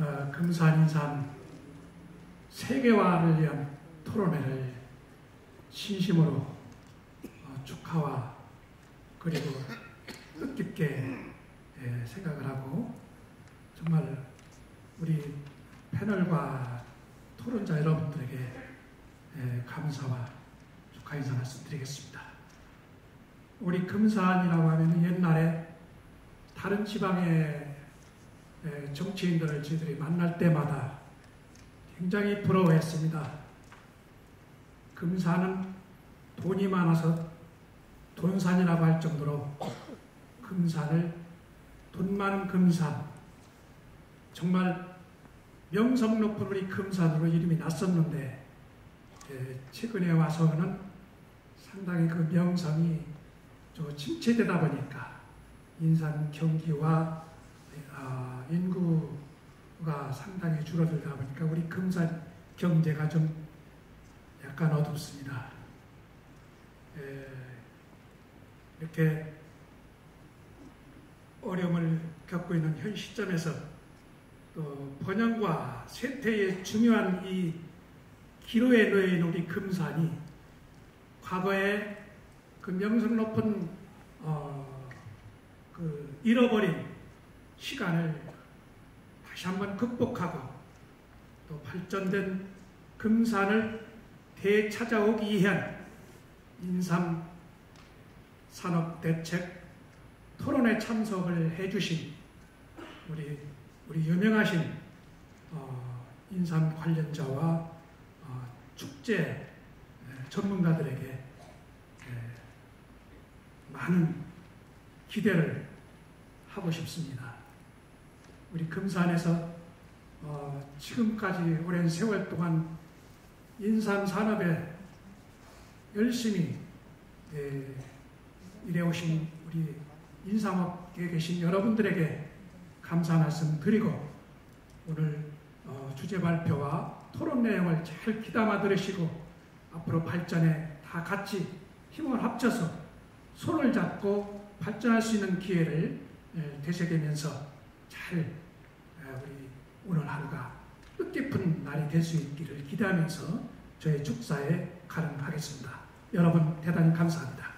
어, 금산인산 세계화를 위한 토론회를 진심으로 어, 축하와 그리고 뜻깊게 예, 생각을 하고 정말 우리 패널과 토론자 여러분들에게 예, 감사와 축하 인사 말씀드리겠습니다. 우리 금산이라고 하면 옛날에 다른 지방의 예, 정치인들을 저희들이 만날 때마다 굉장히 부러워했습니다. 금산은 돈이 많아서 돈산이라고 할 정도로 금산을 돈 많은 금산 정말 명성 높은 우리 금산으로 이름이 났었는데 예, 최근에 와서는 상당히 그 명성이 좀 침체되다 보니까 인산 경기와 아, 인구가 상당히 줄어들다 보니까 우리 금산 경제가 좀 약간 어둡습니다. 에, 이렇게 어려움을 겪고 있는 현 시점에서 또 번영과 쇠퇴의 중요한 이 기로에 놓인 우리 금산이 과거에 그 명성 높은 어, 그 잃어버린 시간을 다시 한번 극복하고 또 발전된 금산을 되찾아오기 위한 인삼 산업 대책 토론에 참석을 해주신 우리 우리 유명하신 어, 인삼 관련자와 어, 축제 전문가들에게 많은 기대를 하고 싶습니다. 우리 금산에서 어, 지금까지 오랜 세월 동안 인삼 산업에 열심히 예, 일해오신 우리 인삼업계에 계신 여러분들에게 감사 말씀 드리고 오늘 어, 주제 발표와 토론 내용을 잘 귀담아 들으시고 앞으로 발전에 다 같이 힘을 합쳐서 손을 잡고 발전할 수 있는 기회를 예, 되새기면서 잘 예, 우리 오늘 하루가 뜻깊은 날이 될 수 있기를 기대하면서 저의 축사에 가름하겠습니다. 여러분 대단히 감사합니다.